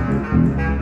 Música